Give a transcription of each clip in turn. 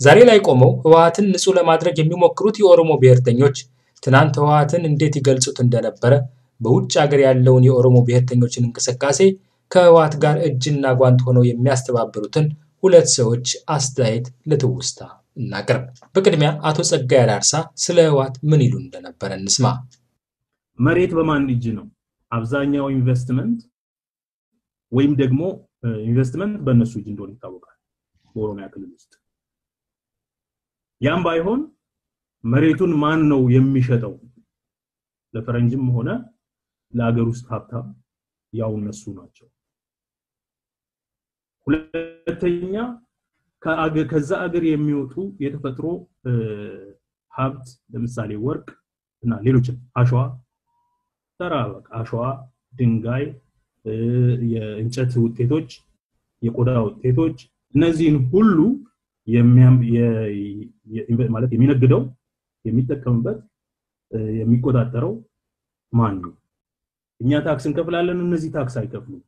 ዛሬ ላይ ቆመው ህወሓትን ንጹህ ለማድረግ የሚሞክሩት የኦሮሞ ብሔርተኞች ትናንት ህወሓትን እንዴት ይገልጹት እንደነበረ በውጭ ሀገር ያለውን የኦሮሞ ብሔርተኞችን እንቅስቃሴ ከህወሓት ጋር እጅና ጓንት ሆነው የሚያስተባብሩትን ሁለት ሰዎች አስተያየት ለትውስታ እናቅርብ። በቅድሚያ አቶ ጸጋይ አራርሳ ስለ ህወሓት ምን ይሉ እንደነበረ እንስማ። መሬት በማን እጅ ነው? አብዛኛው ኢንቨስትመንት ወይም ደግሞ ኢንቨስትመንት በእነሱ እጅ እንደሆነ ይታወቃል በኦሮሚያ ክልል ውስጥ። ያም ባይሆን መሬቱን ማን ነው የሚሸጠው? ለፈረንጅም ሆነ ለሀገር ውስጥ ሀብታም ያው እነሱ ናቸው። ሁለተኛ ከዛ አገር የሚወጡ የተፈጥሮ ሀብት ለምሳሌ ወርቅ እና ሌሎችም አሸዋ፣ ተራ አሸዋ፣ ድንጋይ፣ የእንጨት ውጤቶች፣ የቆዳ ውጤቶች እነዚህን ሁሉ ማለት የሚነግደው የሚጠቀምበት የሚቆጣጠረው ማን ነው? እኛ ታክስ እንከፍላለን፣ እነዚህ ታክስ አይከፍሉም።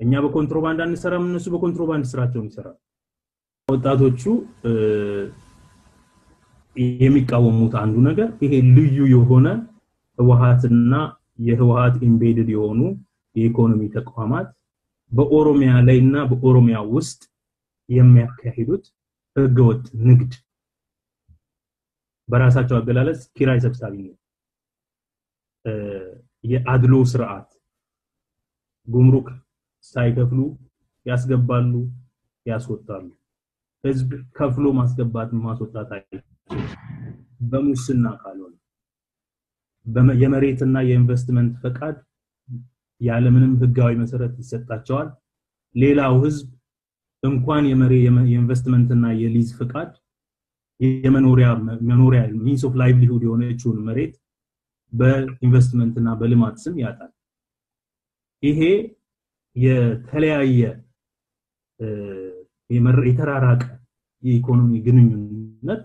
እኛ በኮንትሮባንድ አንሰራም፣ እነሱ በኮንትሮባንድ ስራቸውን ይሰራሉ። ወጣቶቹ የሚቃወሙት አንዱ ነገር ይሄ ልዩ የሆነ ህወሓትና የህወሓት embedded የሆኑ የኢኮኖሚ ተቋማት በኦሮሚያ ላይ እና በኦሮሚያ ውስጥ የሚያካሂዱት ህገወጥ ንግድ በራሳቸው አገላለጽ ኪራይ ሰብሳቢነት፣ የአድሎ ስርዓት፣ ጉምሩክ ሳይከፍሉ ያስገባሉ፣ ያስወጣሉ። ህዝብ ከፍሎ ማስገባት ማስወጣት በሙስና ካልሆነ። የመሬትና የኢንቨስትመንት ፈቃድ ያለምንም ህጋዊ መሰረት ይሰጣቸዋል። ሌላው ህዝብ እንኳን የኢንቨስትመንትና የሊዝ ፈቃድ የመኖሪያ መኖሪያ means of livelihood የሆነችውን መሬት በኢንቨስትመንት እና በልማት ስም ያጣል። ይሄ የተለያየ የተራራቀ የኢኮኖሚ ግንኙነት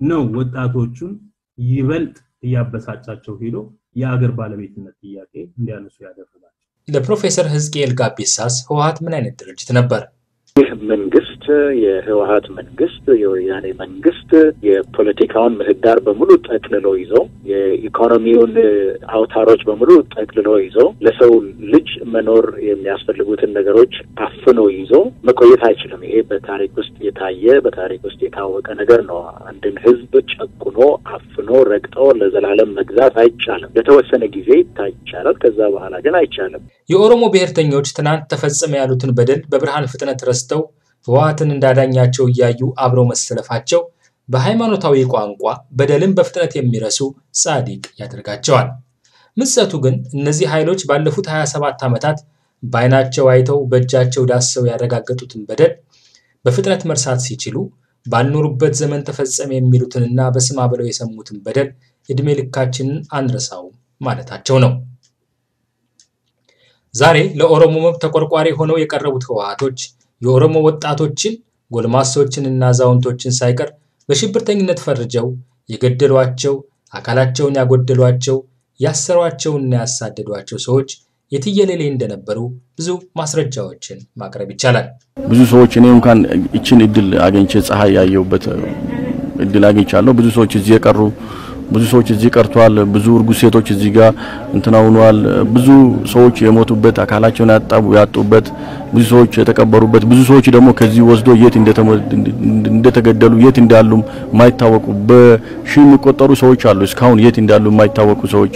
ነው ወጣቶቹን ይበልጥ እያበሳጫቸው ሄዶ የአገር ባለቤትነት ጥያቄ እንዲያነሱ ያደረጋቸው። ለፕሮፌሰር ህዝቅኤል ጋቢሳስ ህወሓት ምን አይነት ድርጅት ነበር? ይህ መንግስት የህወሀት መንግስት የወያኔ መንግስት የፖለቲካውን ምህዳር በሙሉ ጠቅልሎ ይዞ የኢኮኖሚውን አውታሮች በሙሉ ጠቅልሎ ይዞ ለሰው ልጅ መኖር የሚያስፈልጉትን ነገሮች አፍኖ ይዞ መቆየት አይችልም። ይሄ በታሪክ ውስጥ የታየ በታሪክ ውስጥ የታወቀ ነገር ነው። አንድን ህዝብ ጨቁኖ አፍኖ ረግጦ ለዘላለም መግዛት አይቻልም። ለተወሰነ ጊዜ ይቻላል። ከዛ በኋላ ግን አይቻልም። የኦሮሞ ብሔርተኞች ትናንት ተፈጸመ ያሉትን በደል በብርሃን ፍጥነት ረስተው ህወሓትን እንዳዳኛቸው እያዩ አብረው መሰለፋቸው በሃይማኖታዊ ቋንቋ በደልን በፍጥነት የሚረሱ ጻድቅ ያደርጋቸዋል። ምጸቱ ግን እነዚህ ኃይሎች ባለፉት 27 ዓመታት በአይናቸው አይተው በእጃቸው ዳሰው ያረጋገጡትን በደል በፍጥነት መርሳት ሲችሉ ባልኖሩበት ዘመን ተፈጸመ የሚሉትንና በስማ ብለው የሰሙትን በደል ዕድሜ ልካችንን አንረሳው ማለታቸው ነው። ዛሬ ለኦሮሞ መብት ተቆርቋሪ ሆነው የቀረቡት ህወሓቶች የኦሮሞ ወጣቶችን ጎልማሶችንና አዛውንቶችን ሳይቀር በሽብርተኝነት ፈርጀው የገደሏቸው፣ አካላቸውን ያጎደሏቸው፣ ያሰሯቸውና ያሳደዷቸው ሰዎች የትየሌሌ እንደነበሩ ብዙ ማስረጃዎችን ማቅረብ ይቻላል። ብዙ ሰዎች እኔ እንኳን እችን እድል አግኝቼ ፀሐይ ያየሁበት እድል አግኝቻለሁ። ብዙ ሰዎች እዚህ የቀሩ ብዙ ሰዎች እዚህ ቀርቷል። ብዙ እርጉዝ ሴቶች እዚህ ጋር እንትና ብዙ ሰዎች የሞቱበት አካላቸውን ያጡበት፣ ብዙ ሰዎች የተቀበሩበት፣ ብዙ ሰዎች ደግሞ ከዚህ ወስዶ የት እንደተገደሉ የት እንዳሉም የማይታወቁ በሺ የሚቆጠሩ ሰዎች አሉ እስካሁን የት እንዳሉ የማይታወቁ ሰዎች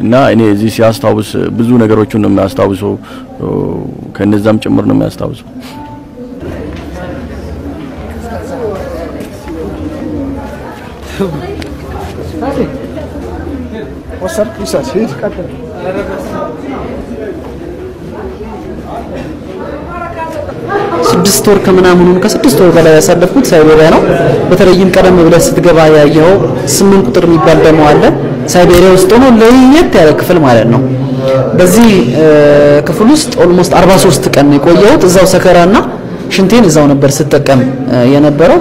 እና እኔ እዚህ ሲያስታውስ ብዙ ነገሮችን ነው የሚያስታውሰው። ከነዛም ጭምር ነው የሚያስታውሰው። ስድስት ወር ከምናምኑን ከስድስት ወር በላይ ያሳለፍኩት ሳይቤሪያ ነው። በተለይም ቀደም ብለህ ስትገባ ያየኸው ስምንት ቁጥር የሚባል ደግሞ አለ። ሳይቤሪያ ውስጥ ሆኖ ለየት ያለ ክፍል ማለት ነው። በዚህ ክፍል ውስጥ almost 43 ቀን የቆየሁት እዛው ሰከራና ሽንቴን እዛው ነበር ስጠቀም የነበረው።